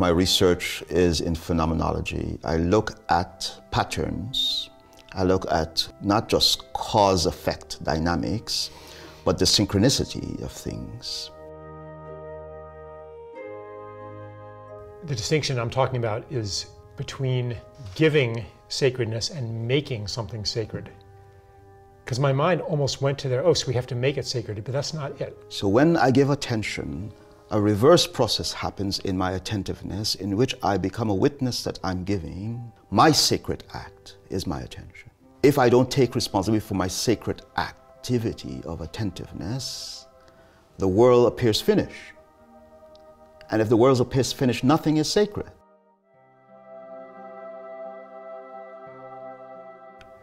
My research is in phenomenology. I look at patterns. I look at not just cause effect dynamics, but the synchronicity of things. The distinction I'm talking about is between giving sacredness and making something sacred. Because my mind almost went to there, oh, so we have to make it sacred, but that's not it. So when I give attention, a reverse process happens in my attentiveness in which I become a witness that I'm giving. My sacred act is my attention. If I don't take responsibility for my sacred activity of attentiveness, the world appears finished. And if the world appears finished, nothing is sacred.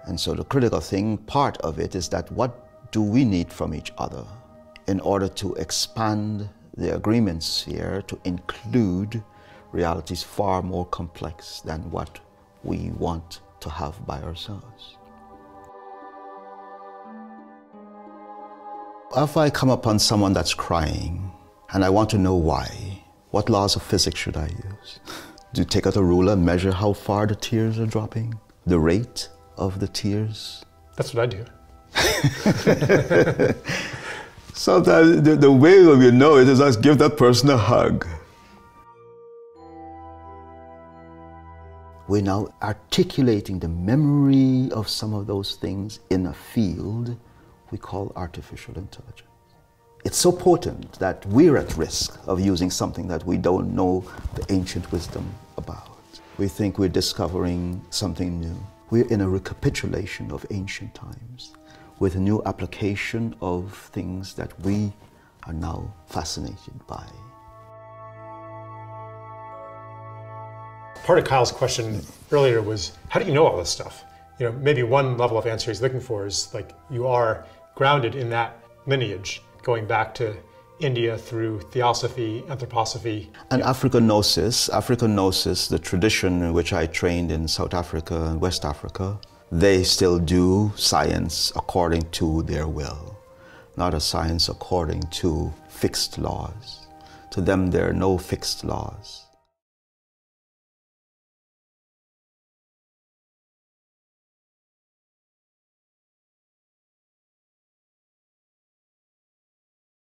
And so the critical thing, part of it, is that what do we need from each other in order to expand the agreements here to include realities far more complex than what we want to have by ourselves. If I come upon someone that's crying and I want to know why, what laws of physics should I use? Do you take out a ruler and measure how far the tears are dropping? The rate of the tears? That's what I do. Sometimes the, the way of you know it is just give that person a hug. We're now articulating the memory of some of those things in a field we call artificial intelligence. It's so potent that we're at risk of using something that we don't know the ancient wisdom about. We think we're discovering something new. We're in a recapitulation of ancient times with a new application of things that we are now fascinated by. Part of Kyle's question earlier was, how do you know all this stuff? You know, maybe one level of answer he's looking for is like you are grounded in that lineage, going back to India through theosophy, anthroposophy. And African gnosis, Africanosis, Africanosis, the tradition in which I trained in South Africa and West Africa, they still do science according to their will, not a science according to fixed laws. To them, there are no fixed laws.